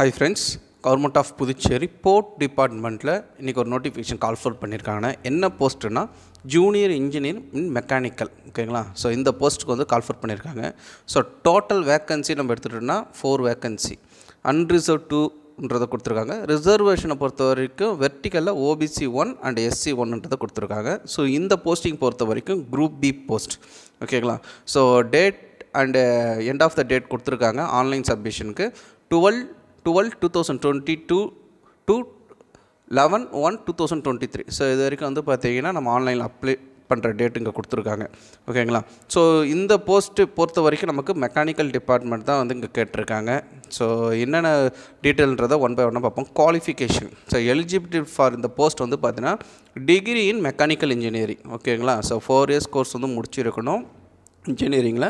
Hi friends government of Puducherry port டிபார்ட்மெண்ட்டில் இன்றைக்கி ஒரு நோட்டிஃபிகேஷன் கால் ஃபோர் பண்ணியிருக்காங்க. என்ன போஸ்ட்டுனா ஜூனியர் இன்ஜினியர் இன் மெக்கானிக்கல் ஓகேங்களா ஸோ இந்த போஸ்ட்டுக்கு வந்து கால் ஃபோர் பண்ணியிருக்காங்க. ஸோ டோட்டல் வேக்கன்சி நம்ம எடுத்துகிட்டோம்னா ஃபோர் வேக்கன்சி அன்ரிசர்வ் டூன்றதை கொடுத்துருக்காங்க. ரிசர்வேஷனை பொறுத்த வரைக்கும் வெர்டிக்கலில் ஓபிசி ஒன் அண்ட் எஸ்சி ஒன்ன்றதை கொடுத்துருக்காங்க. ஸோ இந்த போஸ்டிங் பொறுத்த வரைக்கும் குரூப் பி போஸ்ட் ஓகேங்களா so date and end of the date கொடுத்துருக்காங்க online சப்மிஷனுக்கு twelve twelve two thousand twenty two two eleven one two thousand twenty three so இது வரைக்கும் வந்து பார்த்தீங்கன்னா நம்ம ஆன்லைனில் அப்ளை பண்ணுற டேட் இங்கே கொடுத்துருக்காங்க. ஓகேங்களா ஸோ இந்த போஸ்ட்டு பொறுத்த வரைக்கும் நமக்கு மெக்கானிக்கல் டிபார்ட்மெண்ட் தான் வந்து இங்கே கேட்டிருக்காங்க. ஸோ என்னென்ன டீட்டெயில்ன்றதை ஒன் பை ஒன்னாக பார்ப்போம். குவாலிஃபிகேஷன் ஸோ எலிஜிபிலிட்டி ஃபார் இந்த போஸ்ட் வந்து பார்த்தீங்கன்னா டிகிரி இன் மெக்கானிக்கல் இன்ஜினியரிங் ஓகேங்களா ஸோ ஃபோர் இயர்ஸ் கோர்ஸ் வந்து முடிச்சிருக்கணும். இன்ஜினியரிங்கில்.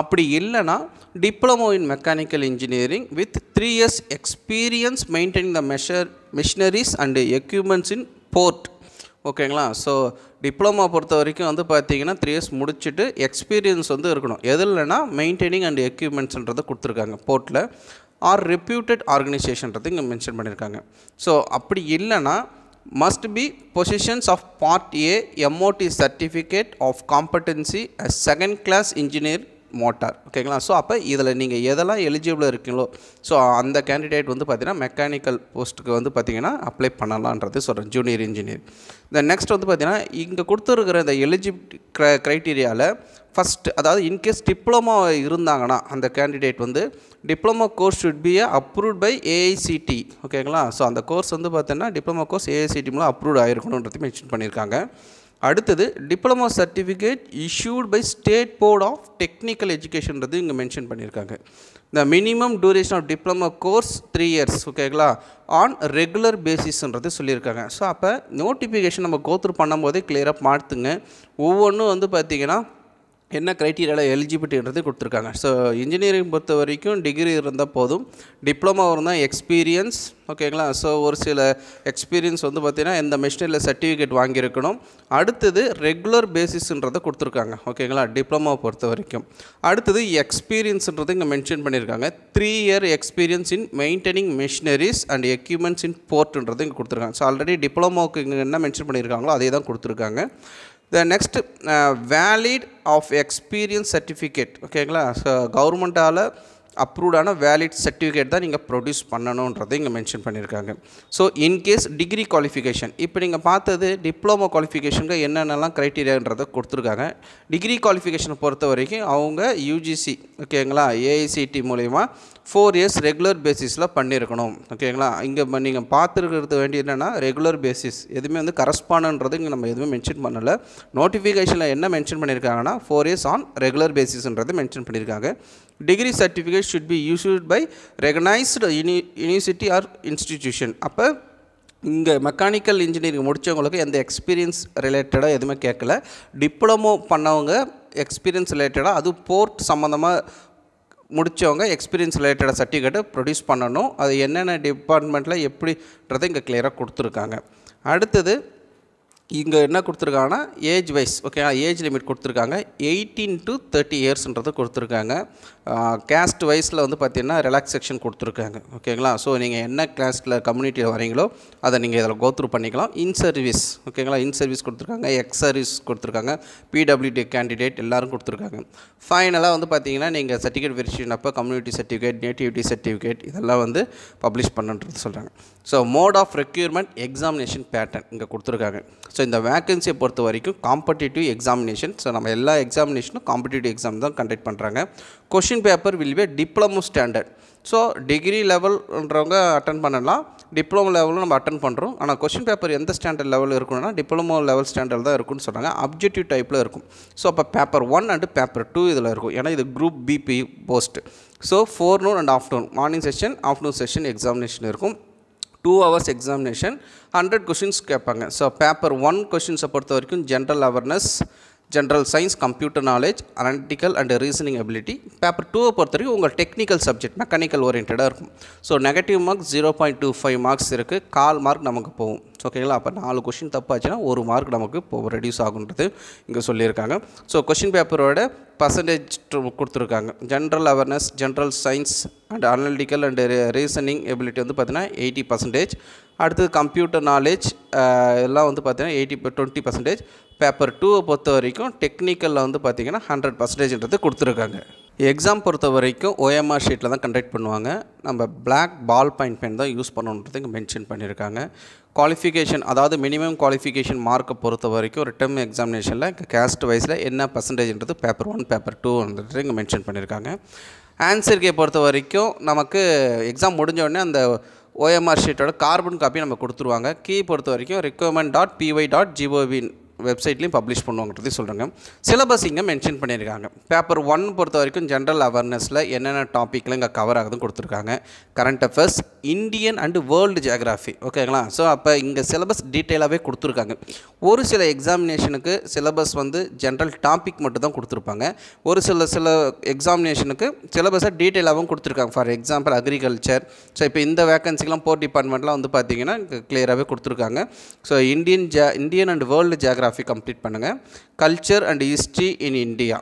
அப்படி இல்லைன்னா diploma in mechanical engineering with three years experience maintaining the measure machineries and equipments in port. ஓகேங்களா? ஸோ டிப்ளமோ பொறுத்த வரைக்கும் வந்து பார்த்தீங்கன்னா த்ரீ இயர்ஸ் முடிச்சுட்டு எக்ஸ்பீரியன்ஸ் வந்து இருக்கணும். எதுலனா மெயின்டைனிங் அண்ட் எக்யூப்மெண்ட்ஸ்ன்றதை கொடுத்துருக்காங்க போர்ட்டில். ஆர் ரெப்யூட்டட் ஆர்கனைசேஷன்றது இங்கே மென்ஷன் பண்ணியிருக்காங்க. ஸோ அப்படி இல்லைன்னா must be possessions of part A MOT certificate of competency as second class engineer motor. ஓகேங்களா ஸோ அப்போ இதில் நீங்கள் எதெல்லாம் எலிஜிபிள் இருக்கீங்களோ ஸோ அந்த கேண்டிடேட் வந்து பார்த்தீங்கன்னா மெக்கானிக்கல் போஸ்ட்டுக்கு வந்து பார்த்தீங்கன்னா அப்ளை பண்ணலான்றது சொல்கிறேன் ஜூனியர் இன்ஜினியர் இந்த நெக்ஸ்ட் வந்து பார்த்தீங்கன்னா இங்கே கொடுத்துருக்கிற இந்த எலிஜிபிலிட்டி க்ரை க்ரைட்டீரியாவில் ஃபஸ்ட்டு அதாவது இன்கேஸ் டிப்ளமோ இருந்தாங்கன்னா அந்த கேண்டிடேட் வந்து diploma course should be approved by AICTE ஓகேங்களா ஸோ அந்த கோர்ஸ் வந்து பார்த்தீங்கன்னா டிப்ளமோ கோர்ஸ் ஏஐசிடி மூலம் அப்ரூவ்ட் ஆகிருக்கணுன்றது மென்ஷன் பண்ணியிருக்காங்க. அடுத்தது diploma certificate issued by state board of technical எஜுகேஷன்றது இங்கே மென்ஷன் பண்ணியிருக்காங்க. The minimum duration of diploma course three years ஓகேங்களா ஆன் ரெகுலர் பேசிஸ்ன்றது சொல்லியிருக்காங்க. ஸோ அப்போ நோட்டிஃபிகேஷன் நம்ம கோத்ரூ பண்ணும்போதே கிளியராக பார்த்துங்க ஒவ்வொன்றும் வந்து பார்த்திங்கன்னா என்ன க்ரைட்டீரியாவில் எலிஜிபிலிட்டின்றது கொடுத்துருக்காங்க. ஸோ இன்ஜினியரிங் பொறுத்த வரைக்கும் டிகிரி இருந்தால் போதும் டிப்ளமோ இருந்தால் எக்ஸ்பீரியன்ஸ் ஓகேங்களா ஸோ ஒரு சில எக்ஸ்பீரியன்ஸ் வந்து பார்த்திங்கன்னா இந்த மிஷினரியில் சர்டிஃபிகேட் வாங்கியிருக்கணும். அடுத்தது ரெகுலர் பேசிஸ்ன்றதை கொடுத்துருக்காங்க ஓகேங்களா டிப்ளமோ பொறுத்த வரைக்கும் அடுத்தது எக்ஸ்பீரியன்ஸ்ன்றது இங்கே மென்ஷன் பண்ணியிருக்காங்க. Three year experience in maintaining machineries and equipments in போர்ட்ன்றது இங்கே கொடுத்துருக்காங்க. ஸோ ஆல்ரெடி டிப்ளமோக்கு இங்கே என்ன மென்ஷன் பண்ணியிருக்காங்களோ அதே தான் கொடுத்துருக்காங்க. The next valid of experience certificate ஓகேங்களா ஸோ கவர்மெண்ட்டால் அப்ரூவ்டான வேலிட் சர்டிஃபிகேட் தான் நீங்கள் ப்ரொடியூஸ் பண்ணணுன்றதை இங்கே மென்ஷன் பண்ணியிருக்காங்க ஸோ இன்கேஸ் டிகிரி குவாலிஃபிகேஷன் இப்போ நீங்கள் பார்த்தது டிப்ளமோ குவாலிஃபிகேஷனுக்கு என்னென்னலாம் க்ரைட்டீரியான்றதை கொடுத்துருக்காங்க. டிகிரி குவாலிஃபிகேஷனை பொறுத்த வரைக்கும் அவங்க யூஜிசி ஓகேங்களா ஏஐசிடி மூலயமா ஃபோர் இயர்ஸ் ரெகுலர் பேசிஸில் பண்ணியிருக்கணும் ஓகேங்களா இங்கே நீங்கள் பார்த்துருக்கிறது வேண்டிய என்னென்னா ரெகுலர் பேசிஸ் எதுவுமே வந்து கரஸ்பாண்டன்றது இங்கே நம்ம எதுவுமே மென்ஷன் பண்ணலை. நோட்டிஃபிகேஷனில் என்ன மென்ஷன் பண்ணியிருக்காங்கன்னா ஃபோர் இயர்ஸ் ஆன் ரெகுலர் பேசிஸ்ன்றது மென்ஷன் பண்ணியிருக்காங்க degree certificate should be used by recognised uni university or institution அப்போ இங்கே மெக்கானிக்கல் இன்ஜினியரிங் முடித்தவங்களுக்கு எந்த எக்ஸ்பீரியன்ஸ் ரிலேட்டடாக எதுவுமே கேட்கல. டிப்ளமோ பண்ணவங்க எக்ஸ்பீரியன்ஸ் ரிலேட்டடாக அது போர்ட் சம்மந்தமாக முடித்தவங்க எக்ஸ்பீரியன்ஸ் ரிலேட்டடாக சர்டிஃபிகேட்டை ப்ரொடியூஸ் பண்ணணும். அது என்னென்ன டிபார்ட்மெண்ட்டில் எப்படின்றதை இங்கே கிளியராக கொடுத்துருக்காங்க. அடுத்தது இங்கே என்ன கொடுத்துருக்காங்கன்னா age wise okay age limit கொடுத்துருக்காங்க. எயிட்டீன் டு தேர்ட்டி இயர்ஸ்ன்றது கொடுத்துருக்காங்க. கேஸ்ட் வைஸில் வந்து பார்த்திங்கன்னா ரிலாக்ஸேஷன் கொடுத்துருக்காங்க. ஓகேங்களா ஸோ நீங்கள் என்ன கேஸ்ட்டில் கம்யூனிட்டியில் வரீங்களோ அதை நீங்கள் இதில் கோத்ரூ பண்ணிக்கலாம். இன் சர்வீஸ் ஓகேங்களா இன் சர்வீஸ் கொடுத்துருக்காங்க எக்ஸ் சர்வீஸ் கொடுத்துருக்காங்க பிடபிள்யூடி கேண்டிடேட் எல்லோரும் கொடுத்துருக்காங்க. ஃபைனலாக வந்து பார்த்தீங்கன்னா நீங்கள் சர்டிஃபிகேட் வெரிஃபிகேஷன் அப்போ கம்யூனிட்டி சர்டிஃபிகேட் நேட்டிவிட்டி சர்டிஃபிகேட் இதெல்லாம் வந்து பப்ளிஷ் பண்ணுன்றது சொல்கிறாங்க so mode of requirement examination pattern இங்கே கொடுத்துருக்காங்க. ஸோ இந்த வேக்கன்சியை பொறுத்த வரைக்கும் காம்படிட்டிவ் எக்ஸாமினேஷன் ஸோ நம்ம எல்லா எக்ஸாமினேஷனும் காம்படிட்டிவ் எக்ஸாம் தான் கண்டக்ட் பண்ணுறாங்க question paper will be diploma standard so degree லெவல்ன்றவங்க attend பண்ணலாம். டிப்ளமோ லெவலும் நம்ம அட்டன் பண்ணுறோம் ஆனால் கொஷின் பேப்பர் எந்த ஸ்டாண்டர்ட் லெவலில் இருக்கணும்னா டிப்ளமோ லெவல் ஸ்டாண்டர்ட் தான் இருக்கும்னு சொல்கிறாங்க அப்ஜெக்டிவ் டைப்பில் இருக்கும். ஸோ அப்போ paper one and paper two இதில் இருக்கும். ஏன்னா இது group BB post so forenoon and afternoon morning session afternoon session examination இருக்கும். Two hours examination hundred questions கேட்பாங்க. ஸோ பேப்பர் ஒன் கொஷின்ஸை பொறுத்த வரைக்கும் general awareness general science computer knowledge analytical and reasoning ability paper டூவை பொறுத்த வரைக்கும் உங்கள் technical subject mechanical ஓரியன்டாக இருக்கும். So negative marks zero point two five marks இருக்குது கால் மார்க் நமக்கு போகும். ஓகேங்களா அப்போ நாலு கொஷின் தப்பாச்சுன்னா ஒரு மார்க் நமக்கு இப்போ ரெடியூஸ் ஆகுன்றது இங்கே சொல்லியிருக்காங்க. ஸோ கொஷின் பேப்பரோட பர்சன்டேஜ் கொடுத்துருக்காங்க. General awareness general science and analytical and reasoning ability வந்து பார்த்தீங்கன்னா எயிட்டி பர்சன்டேஜ் அடுத்தது கம்ப்யூட்டர் நாலேஜ் எல்லாம் வந்து பார்த்தீங்கன்னா எயிட்டி டுவெண்ட்டி பர்சன்டேஜ் பேப்பர் டூவை பொறுத்த வரைக்கும் டெக்னிக்கலில் வந்து பார்த்தீங்கன்னா ஹண்ட்ரட் பர்சன்டேஜ்ன்றது கொடுத்துருக்காங்க. எக்ஸாம் பொறுத்த வரைக்கும் ஓஎம்ஆர் ஷீட்டில் தான் கண்டக்ட் பண்ணுவாங்க. நம்ம பிளாக் பால் பாயிண்ட் பென் தான் யூஸ் பண்ணணுன்றது இங்கே மென்ஷன் பண்ணியிருக்காங்க குவாலிஃபிகேஷன் அதாவது மினிமம் குவாலிஃபிகேஷன் மார்க்கை பொறுத்த வரைக்கும் ரிட்டம் எக்ஸாமினேஷனில் இங்கே கேஸ்ட் வைஸில் என்ன பர்சன்டேஜ்ன்றது பேப்பர் ஒன் பேப்பர் டூ வந்துட்டு இங்கே மென்ஷன் பண்ணியிருக்காங்க ஆன்சர் கே பொறுத்த வரைக்கும் நமக்கு எக்ஸாம் முடிஞ்ச உடனே அந்த ஓஎம்ஆர் ஷீட்டோட கார்பன் காப்பி நம்ம கொடுத்துருவாங்க. கீ பொறுத்த வரைக்கும் ரெக்குவயர்மெண்ட் டாட் பிஒய் டாட் ஜிஓவின் வெப்சைட்லேயும் பப்ளிஷ் பண்ணுவாங்கிறதையும் சொல்கிறாங்க சிலபஸ் இங்கே மென்ஷன் பண்ணியிருக்காங்க. பேப்பர் ஒன் பொறுத்த வரைக்கும் ஜென்ரல் அவேர்னஸில் என்னென்ன டாப்பிக்கில் இங்கே கவர் ஆகுதுன்னு கொடுத்துருக்காங்க. Current affairs Indian and world geography ஓகேங்களா ஸோ அப்போ இங்கே சிலபஸ் டீட்டெயிலாகவே கொடுத்துருக்காங்க. ஒரு சில எக்ஸாமினேஷனுக்கு சிலபஸ் வந்து ஜென்ரல் டாபிக் மட்டும் தான் கொடுத்துருப்பாங்க. ஒரு சில சில எக்ஸாமினேஷனுக்கு சிலபஸை டீட்டெயிலாகவும் கொடுத்துருக்காங்க. ஃபார் எக்ஸாம்பிள் அக்ரிகல்ச்சர் ஸோ இப்போ இந்த வேகன்சிக்கெலாம் போர் டிபார்ட்மெண்ட்லாம் வந்து பார்த்தீங்கன்னா கிளியராகவே கொடுத்துருக்காங்க. So Indian Jha Indian and world geography complete பண்ணுங்கள் culture and history in India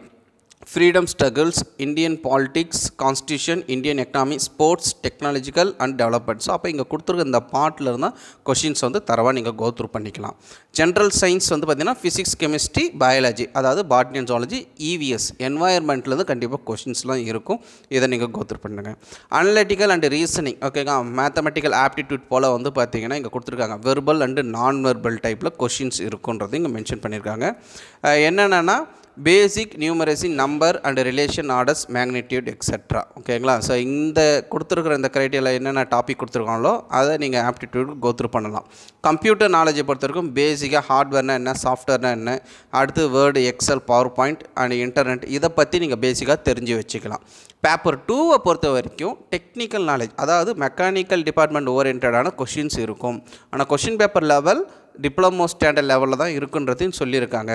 freedom struggles Indian politics constitution Indian economy sports technological and development so அப்போ இங்கே கொடுத்துருக்க இந்த பாட்டில் இருந்தால் கொஷின்ஸ் வந்து தரவாக நீங்கள் கோ த்ரூ பண்ணிக்கலாம். ஜென்ரல் சயின்ஸ் வந்து பார்த்திங்கன்னா ஃபிசிக்ஸ் கெமிஸ்ட்ரி பயாலஜி அதாவது பாட்னி அண்ட் ஜாலஜி இவிஎஸ் என்வாயர்மெண்ட்லேருந்து கண்டிப்பாக கொஷின்ஸ்லாம் இருக்கும். இதை நீங்கள் கோ த்ரூ பண்ணுங்கள் அனலிட்டிக்கல் அண்ட் ரீசனிங் ஓகேங்களா மேத்தமெட்டிக்கல் ஆப்டிடியூட் போல் வந்து பார்த்தீங்கன்னா இங்கே கொடுத்துருக்காங்க. வெர்பல் அண்டு நான் வெர்பல் டைப்பில் கொஷின்ஸ் இருக்குன்றது இங்கே மென்ஷன் பண்ணியிருக்காங்க என்னென்னா basic numeracy number and relation orders magnitude etcetera ஓகேங்களா ஸோ இந்த கொடுத்துருக்குற இந்த க்ரைட்டீரியாவில் என்னென்ன டாபிக் கொடுத்துருக்காங்களோ அதை நீங்கள் ஆப்டிடியூட் கோத்ரூ பண்ணலாம். கம்ப்யூட்டர் நாலேஜை பொறுத்த வரைக்கும் பேசிக்காக ஹார்ட்வேர்னா என்ன சாஃப்ட்வேர்னா என்ன அடுத்து Word Excel PowerPoint and internet இதை பற்றி நீங்கள் பேசிக்காக தெரிஞ்சு வச்சுக்கலாம். பேப்பர் டூவை பொறுத்த வரைக்கும் டெக்னிக்கல் நாலேஜ் அதாவது மெக்கானிக்கல் டிபார்ட்மெண்ட் ஓரியன்டான கொஷின்ஸ் இருக்கும். ஆனால் question paper level diploma standard லெவலில் தான் இருக்குன்றதையும் சொல்லியிருக்காங்க.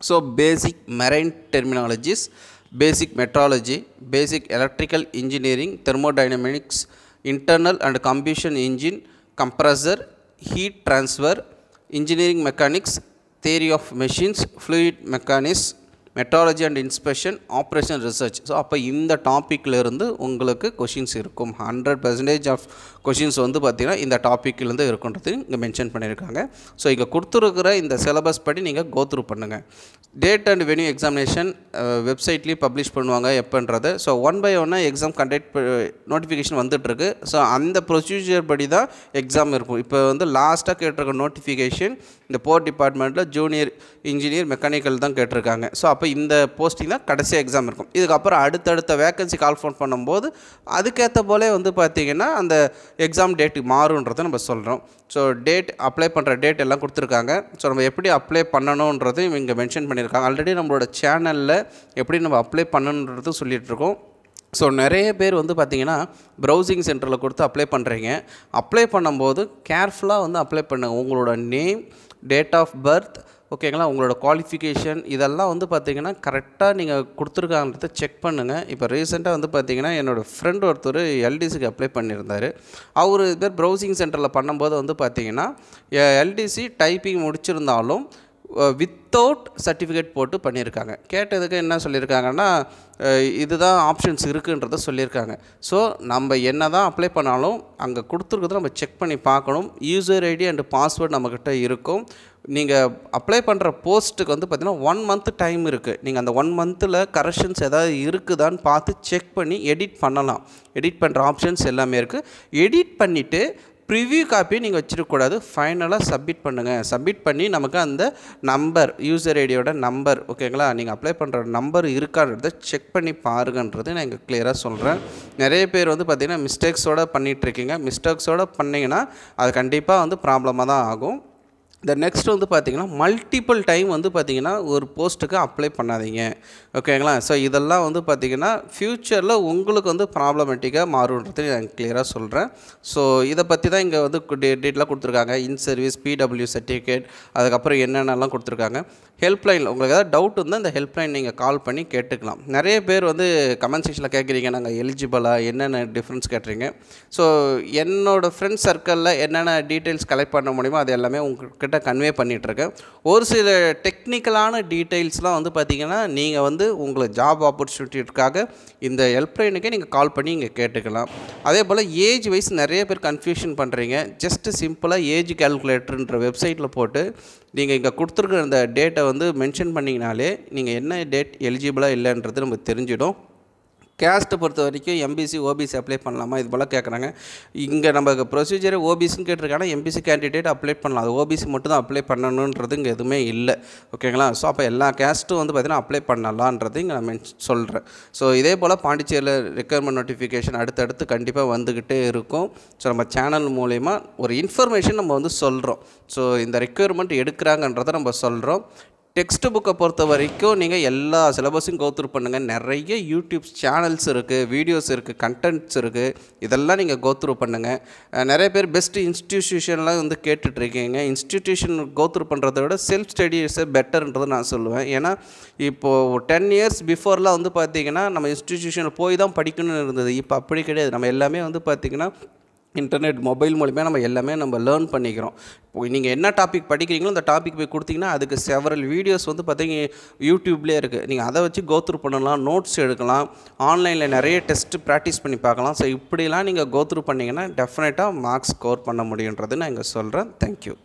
So basic marine terminologies, basic metrology, basic electrical engineering, thermodynamics, internal and combustion engine, compressor, heat transfer, engineering mechanics, theory of machines, fluid mechanics, metrology and inspection operation research so அப்போ இந்த டாப்பிக்லேருந்து உங்களுக்கு questions இருக்கும். Hundred percentage of questions வந்து பார்த்திங்கன்னா இந்த டாப்பிக்லேருந்து இருக்குன்றது இங்கே mention பண்ணியிருக்காங்க. ஸோ இங்கே கொடுத்துருக்கிற இந்த சிலபஸ் படி நீங்கள் கோத்ரூ பண்ணுங்கள் டேட் அண்ட் வென்யூ எக்ஸாமினேஷன் வெப்சைட்லேயும் பப்ளிஷ் பண்ணுவாங்க எப்போன்றது. ஸோ ஒன் பை ஒன்னாக எக்ஸாம் கண்டக்ட் நோட்டிஃபிகேஷன் வந்துட்டுருக்கு. ஸோ அந்த ப்ரொசீஜர் படி தான் எக்ஸாம் இருக்கும். இப்போ வந்து லாஸ்ட்டாக கேட்டிருக்க நோட்டிஃபிகேஷன் இந்த போர் டிபார்ட்மெண்ட்டில் ஜூனியர் இன்ஜினியர் மெக்கானிக்கல் தான் கேட்டிருக்காங்க. ஸோ அப்போ இந்த போஸ்டிங் தான் கடைசி எக்ஸாம் இருக்கும். இதுக்கப்புறம் அடுத்தடுத்த வேக்கன்சி கால் ஃபோன் பண்ணும்போது அதுக்கேற்ற போலே வந்து பார்த்திங்கன்னா அந்த எக்ஸாம் டேட்டு மாறுன்றதை நம்ம சொல்கிறோம் ஸோ டேட் அப்ளை பண்ணுற டேட் எல்லாம் கொடுத்துருக்காங்க. ஸோ நம்ம எப்படி அப்ளை பண்ணணுன்றதையும் இங்கே மென்ஷன் பண்ணியிருக்காங்க. ஆல்ரெடி நம்மளோட சேனலில் எப்படி நம்ம அப்ளை பண்ணணுன்றது சொல்லிகிட்டு இருக்கோம். ஸோ நிறைய பேர் வந்து பார்த்திங்கன்னா ப்ரௌசிங் சென்டரில் கொடுத்து அப்ளை பண்ணுறீங்க அப்ளை பண்ணும்போது கேர்ஃபுல்லாக வந்து அப்ளை பண்ணுங்கள் உங்களோட நேம் டேட் ஆஃப் பர்த் ஓகேங்களா? உங்களோட குவாலிஃபிகேஷன் இதெல்லாம் வந்து பார்த்தீங்கன்னா கரெக்டாக நீங்கள் கொடுத்துருக்காங்கிறத செக் பண்ணுங்கள் இப்போ ரீசெண்டாக வந்து பார்த்தீங்கன்னா என்னோடய ஃப்ரெண்ட் ஒருத்தர் எல்டிசிக்கு அப்ளை பண்ணியிருந்தார். அவர் இது பேர் ப்ரௌசிங் சென்டரில் பண்ணும்போது வந்து பார்த்தீங்கன்னா எல்டிசி டைப்பிங் முடிச்சிருந்தாலும் வித்தவுட் சர்டிஃபிகேட் போட்டு பண்ணியிருக்காங்க. கேட்டதுக்கு என்ன சொல்லியிருக்காங்கன்னா இதுதான் ஆப்ஷன்ஸ் இருக்குன்றத சொல்லியிருக்காங்க. ஸோ நம்ம என்ன தான் அப்ளை பண்ணாலும் அங்கே கொடுத்துருக்கறத நம்ம செக் பண்ணி பார்க்கணும். யூசர் ஐடி அண்ட் பாஸ்வேர்டு நம்மக்கிட்ட இருக்கும். நீங்கள் அப்ளை பண்ணுற போஸ்ட்டுக்கு வந்து பார்த்திங்கன்னா ஒன் மந்த் டைம் இருக்குது நீங்கள் அந்த ஒன் மந்த்தில் கரெக்ஷன்ஸ் ஏதாவது இருக்குதான்னு பார்த்து செக் பண்ணி எடிட் பண்ணலாம். எடிட் பண்ணுற ஆப்ஷன்ஸ் எல்லாமே இருக்குது எடிட் பண்ணிவிட்டு ப்ரிவ்யூ காப்பி நீங்கள் வச்சிருக்கக்கூடாது ஃபைனலாக சப்மிட் பண்ணுங்கள் சப்மிட் பண்ணி நமக்கு அந்த நம்பர் யூசர் ஐடியோட நம்பர் ஓகேங்களா நீங்கள் அப்ளை பண்ணுற நம்பர் இருக்கான்றதை செக் பண்ணி பாருங்கன்றது நான் இங்கே கிளியராக சொல்கிறேன் நிறைய பேர் வந்து பார்த்திங்கன்னா மிஸ்டேக்ஸோடு பண்ணிகிட்ருக்கீங்க மிஸ்டேக்ஸோடு பண்ணிங்கன்னா அது கண்டிப்பாக வந்து ப்ராப்ளமாக தான் ஆகும். இந்த நெக்ஸ்ட் வந்து பார்த்தீங்கன்னா மல்டிபிள் டைம் வந்து பார்த்தீங்கன்னா ஒரு போஸ்ட்டுக்கு அப்ளை பண்ணாதீங்க. ஓகேங்களா ஸோ இதெல்லாம் வந்து பார்த்தீங்கன்னா ஃப்யூச்சரில் உங்களுக்கு வந்து ப்ராப்ளமேட்டிக்காக மாறுன்றது நான் கிளியராக சொல்கிறேன் ஸோ இதை பற்றி தான் இங்கே வந்து டே டீட்டெயிலாக கொடுத்துருக்காங்க. இன் சர்வீஸ் பிடபிள்யூ சர்டிஃபிகேட் அதுக்கப்புறம் என்னென்னலாம் கொடுத்துருக்காங்க. ஹெல்ப்லைனில் உங்களுக்கு ஏதாவது டவுட் இருந்தால் இந்த ஹெல்ப்லைன் நீங்கள் கால் பண்ணி கேட்டுக்கலாம். நிறைய பேர் வந்து கமெண்ட் செக்ஷனில் கேட்குறீங்க நாங்கள் எலிஜிபிளாக என்னென்ன டிஃப்ரென்ஸ் கேட்டுறீங்க ஸோ என்னோடய ஃப்ரெண்ட்ஸ் சர்க்கிளில் என்னென்ன டீட்டெயில்ஸ் கலெக்ட் பண்ண முடியுமோ அது எல்லாமே உங்களுக்கு உங்ககிட்ட கன்வே பண்ணிகிட்ருக்கேன் ஒரு சில டெக்னிக்கலான டீட்டெயில்ஸ்லாம் வந்து பார்த்திங்கன்னா நீங்கள் வந்து உங்களுக்கு ஜாப் ஆப்பர்ச்சுனிட்டிக்காக இந்த ஹெல்ப்லைனுக்கே நீங்கள் கால் பண்ணி இங்கே கேட்டுக்கலாம். அதே போல் ஏஜ் வைஸ் நிறைய பேர் கன்ஃபியூஷன் பண்ணுறீங்க ஜஸ்ட்டு சிம்பிளாக ஏஜ் கேல்குலேட்டர்ன்ற வெப்சைட்டில் போட்டு நீங்கள் இங்கே கொடுத்துருக்குற அந்த டேட்டை வந்து மென்ஷன் பண்ணிங்கனாலே நீங்கள் என்ன டேட் எலிஜிபிளாக இல்லைன்றது நமக்கு தெரிஞ்சிடும். கேஸ்ட்டை பொறுத்த வரைக்கும் எம்பிசி ஓபிசி அப்ளை பண்ணலாமா? இது போல் கேட்குறாங்க இங்கே நம்ம ப்ரொசீஜர் ஓபிசின்னு கேட்டிருக்காங்க எம்பிசி கேண்டிடேட் அப்ளை பண்ணலாம். அது ஓபிசி மட்டும் தான் அப்ளை பண்ணணுன்றது இங்கே எதுவுமே இல்லை. ஓகேங்களா? ஸோ அப்போ எல்லா கேஸ்ட்டும் வந்து பார்த்திங்கன்னா அப்ளை பண்ணலான்றது இங்கே நான் மென் சொல்கிறேன் ஸோ இதே போல் பாண்டிச்சேரியில் ரெக்யர்மெண்ட் நோட்டிஃபிகேஷன் அடுத்தடுத்து கண்டிப்பாக வந்துக்கிட்டே இருக்கும். ஸோ நம்ம சேனல் மூலயமா ஒரு இன்ஃபர்மேஷன் நம்ம வந்து சொல்கிறோம் ஸோ இந்த ரெக்யர்மெண்ட் எடுக்கிறாங்கன்றதை நம்ம சொல்கிறோம் டெக்ஸ்ட் புக்கை பொறுத்த வரைக்கும் நீங்கள் எல்லா சிலபஸையும் கோத்ரூ பண்ணுங்கள் நிறைய யூடியூப்ஸ் சேனல்ஸ் இருக்குது வீடியோஸ் இருக்குது கண்டென்ட்ஸ் இருக்குது இதெல்லாம் நீங்கள் கோத்ரூ பண்ணுங்கள் நிறைய பேர் பெஸ்ட் இன்ஸ்டிடியூஷன்லாம் வந்து கேட்டுட்ருக்கீங்க. இன்ஸ்டிடியூஷன் கோத்ரூ பண்ணுறத விட செல்ஃப் ஸ்டடிஸை பெட்டர்ன்றது நான் சொல்லுவேன். ஏன்னா இப்போது டென் இயர்ஸ் பிஃபோர்லாம் வந்து பார்த்தீங்கன்னா நம்ம இன்ஸ்டிடியூஷனில் போய் தான் படிக்கணும்னு இருந்தது. இப்போ அப்படி கிடையாது. நம்ம எல்லாமே வந்து பார்த்திங்கன்னா இன்டர்நெட் மொபைல் மூலிமா நம்ம எல்லாமே நம்ம லேர்ன் பண்ணிக்கிறோம். இப்போ நீங்கள் என்ன டாபிக் படிக்கிறீங்களோ அந்த டாபிக் போய் கொடுத்தீங்கன்னா அதுக்கு செவரல் வீடியோஸ் வந்து பார்த்தீங்க யூடியூப்லேயே இருக்குது நீங்கள் அதை வச்சு கோத்ரூ பண்ணலாம் நோட்ஸ் எடுக்கலாம். ஆன்லைனில் நிறைய டெஸ்ட் ப்ராக்டிஸ் பண்ணி பார்க்கலாம். ஸோ இப்படிலாம் நீங்கள் கோத்ரூ பண்ணிங்கன்னா டெஃபினட்டாக மார்க்ஸ் ஸ்கோர் பண்ண முடியுன்றது நான் இங்கே சொல்கிறேன் தேங்க்யூ